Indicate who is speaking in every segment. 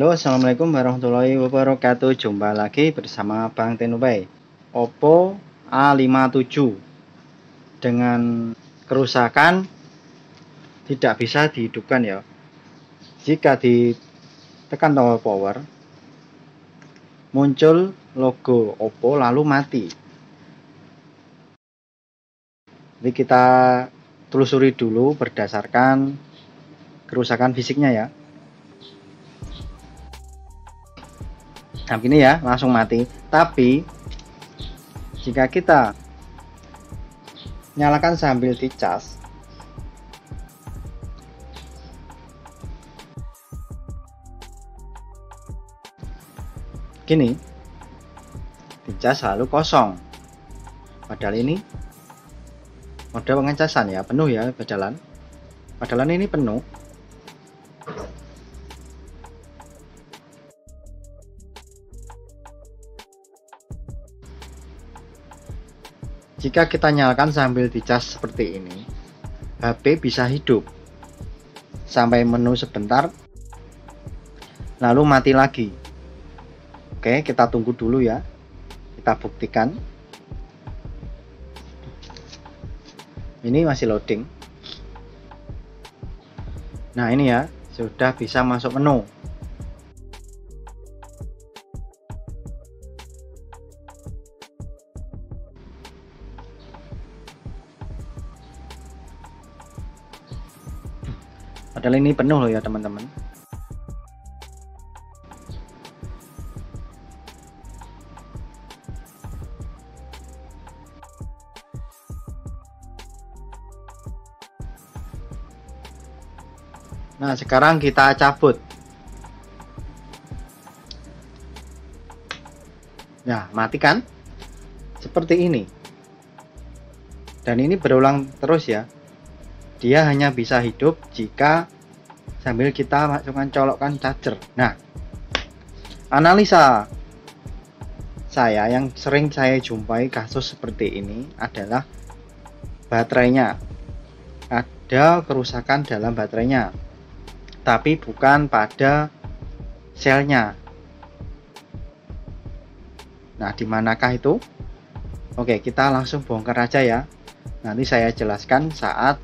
Speaker 1: Halo assalamualaikum warahmatullahi wabarakatuh. Jumpa lagi bersama Bang Tenupai Oppo A57 Dengan kerusakan Tidak bisa dihidupkan ya. Jika ditekan tombol power Muncul logo Oppo lalu mati. Jadi kita telusuri dulu berdasarkan kerusakan fisiknya ya nah gini ya langsung mati. Tapi jika kita nyalakan sambil dicas gini dicas lalu kosong. Padahal ini mode pengecasan ya penuh ya padahal padahal ini penuh Jika kita nyalakan sambil dicas seperti ini, HP bisa hidup sampai menu sebentar, lalu mati lagi. Oke, kita tunggu dulu ya. Kita buktikan. Ini masih loading. Nah, ini ya, sudah bisa masuk menu. Padahal ini penuh loh ya teman-teman. Nah sekarang kita cabut. Nah matikan. Seperti ini. Dan ini berulang terus ya dia hanya bisa hidup jika sambil kita masukkan colokkan charger. Nah analisa saya yang sering saya jumpai kasus seperti ini adalah baterainya. Ada kerusakan dalam baterainya tapi bukan pada selnya. Nah di manakah itu? Oke kita langsung bongkar aja ya. Nanti saya jelaskan saat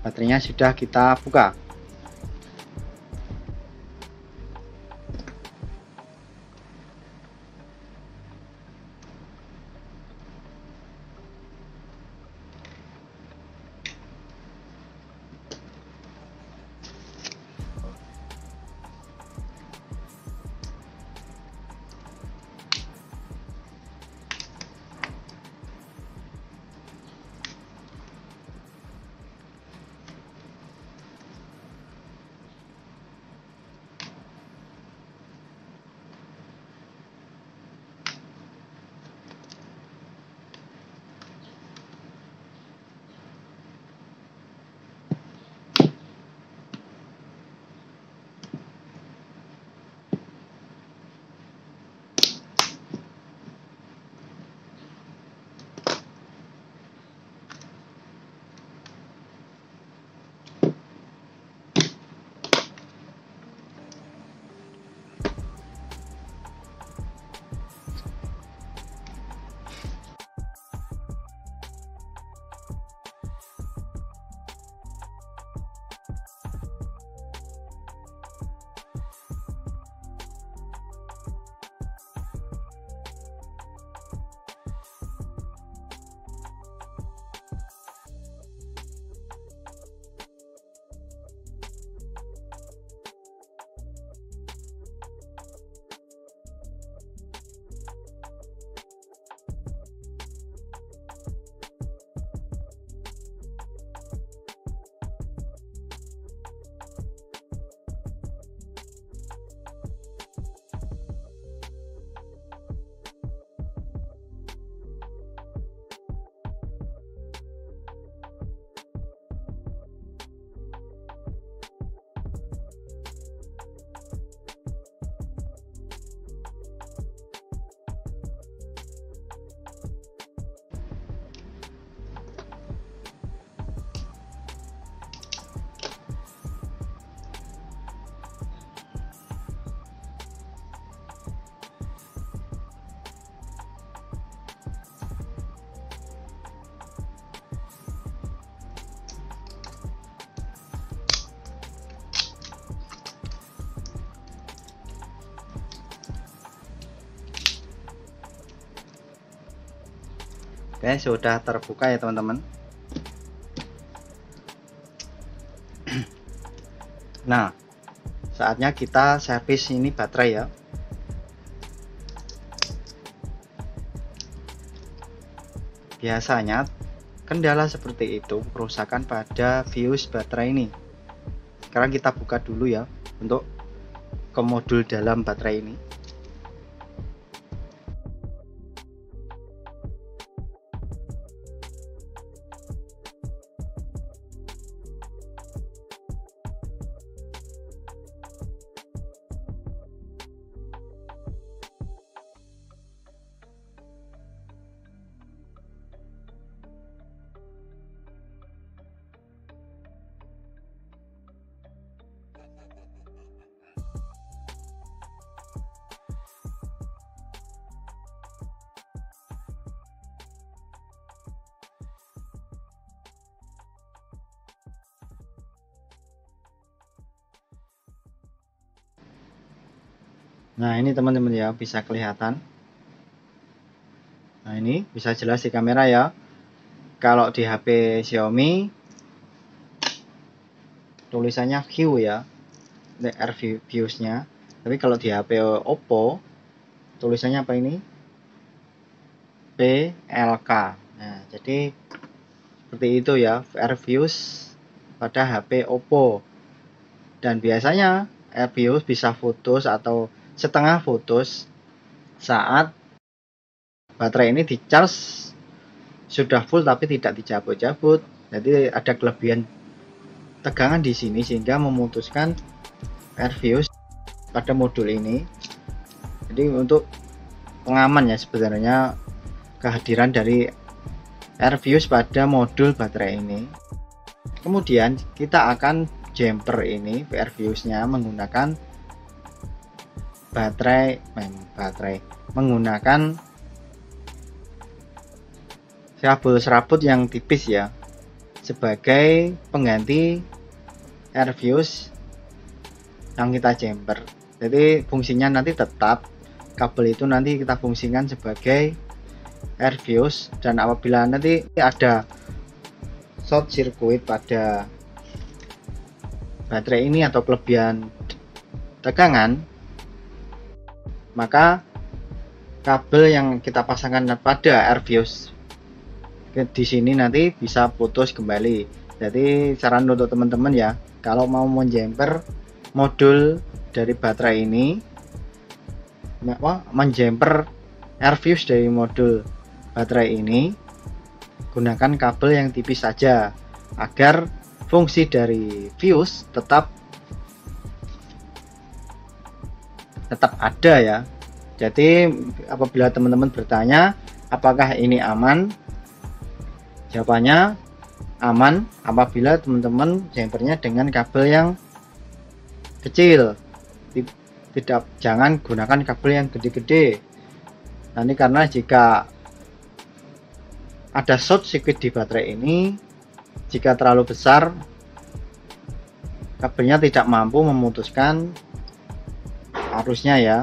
Speaker 1: baterainya sudah kita buka Oke, sudah terbuka ya teman-teman. Nah, saatnya kita servis ini baterai ya. Biasanya kendala seperti itu kerusakan pada fuse baterai ini. Sekarang kita buka dulu ya untuk ke modul dalam baterai ini. Nah ini teman-teman ya bisa kelihatan. Nah ini bisa jelas di kamera ya. Kalau di HP Xiaomi Tulisannya Q ya R views nya Tapi kalau di HP Oppo Tulisannya apa ini? PLK Nah jadi Seperti itu ya R views pada HP Oppo. Dan biasanya R views bisa fotos atau setengah fotos saat baterai ini di charge sudah full tapi tidak dicabut-cabut. Jadi ada kelebihan tegangan di sini sehingga memutuskan air fuse pada modul ini. Jadi untuk pengaman ya sebenarnya kehadiran dari air fuse pada modul baterai ini. Kemudian kita akan jumper ini air fuse nya menggunakan baterai baterai. Menggunakan kabel serabut yang tipis ya. Sebagai pengganti air fuse yang kita jumper jadi fungsinya nanti tetap. Kabel itu nanti kita fungsikan sebagai air fuse. Dan apabila nanti ada short circuit pada baterai ini atau kelebihan tegangan maka kabel yang kita pasangkan pada Airvios di sini nanti bisa putus kembali. Jadi saran untuk teman-teman ya kalau mau menjemper modul dari baterai ini menjemper Airviews dari modul baterai ini gunakan kabel yang tipis saja agar fungsi dari fuse tetap tetap ada ya. Jadi apabila teman-teman bertanya apakah ini aman? Jawabannya aman apabila teman-teman jumpernya dengan kabel yang kecil. Tidak jangan gunakan kabel yang gede-gede. Nanti karena jika ada short circuit di baterai ini jika terlalu besar kabelnya tidak mampu memutuskan arusnya ya.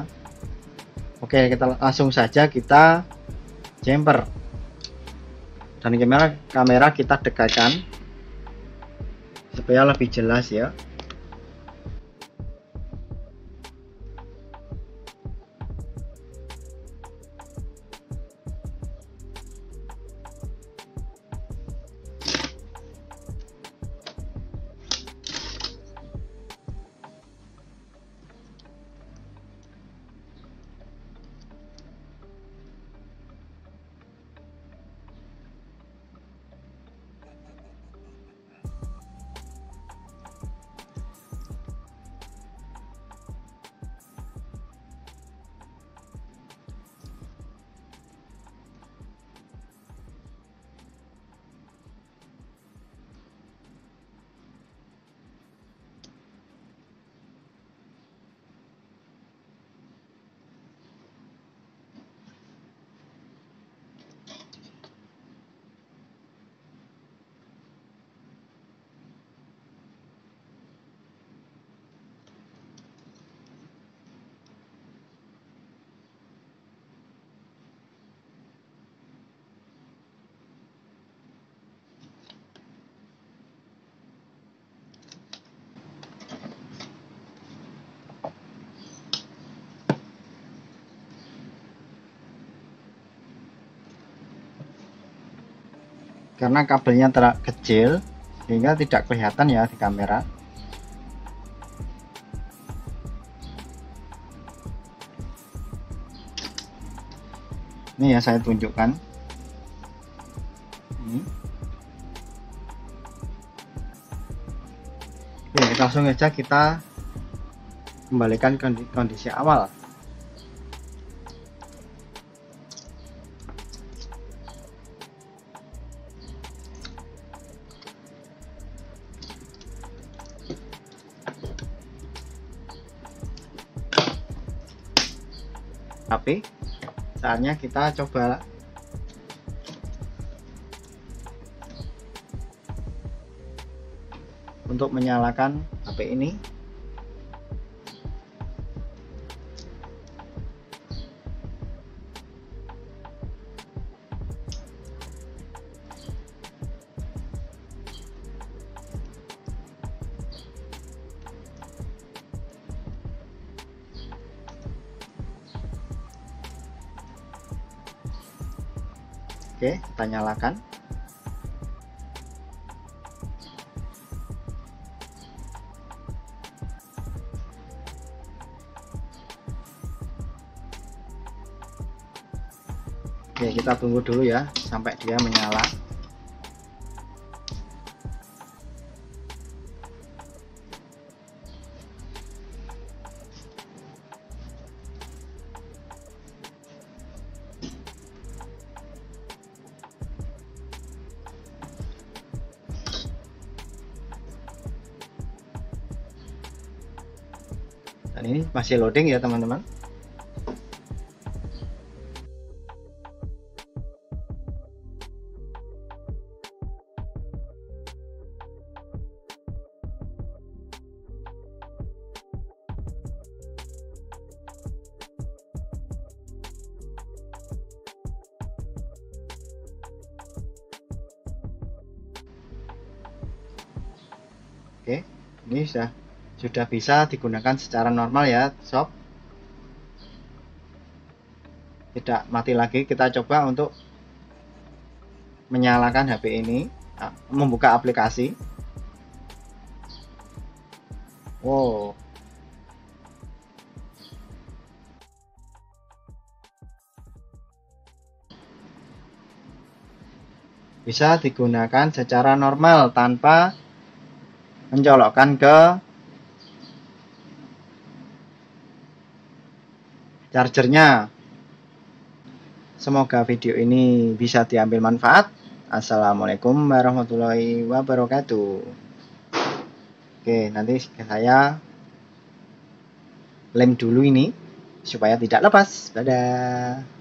Speaker 1: Oke kita langsung saja kita jumper dan kamera kamera kita dekatkan supaya lebih jelas ya karena kabelnya terlalu kecil sehingga tidak kelihatan ya di kamera. Ini ya saya tunjukkan. Ini. Oke, langsung saja kita kembalikan kondisi awal HP saatnya kita coba. Untuk menyalakan HP ini Oke, kita nyalakan. Oke, kita tunggu dulu ya sampai dia menyala. Ini masih loading ya teman-teman. Oke, ini sudah sudah bisa digunakan secara normal ya sob. Tidak mati lagi. Kita coba untuk menyalakan HP ini. Ah, membuka aplikasi. Wow. Bisa digunakan secara normal tanpa mencolokkan ke chargernya. Semoga video ini bisa diambil manfaat. Assalamualaikum warahmatullahi wabarakatuh. Oke nanti saya lem dulu ini supaya tidak lepas. Dadah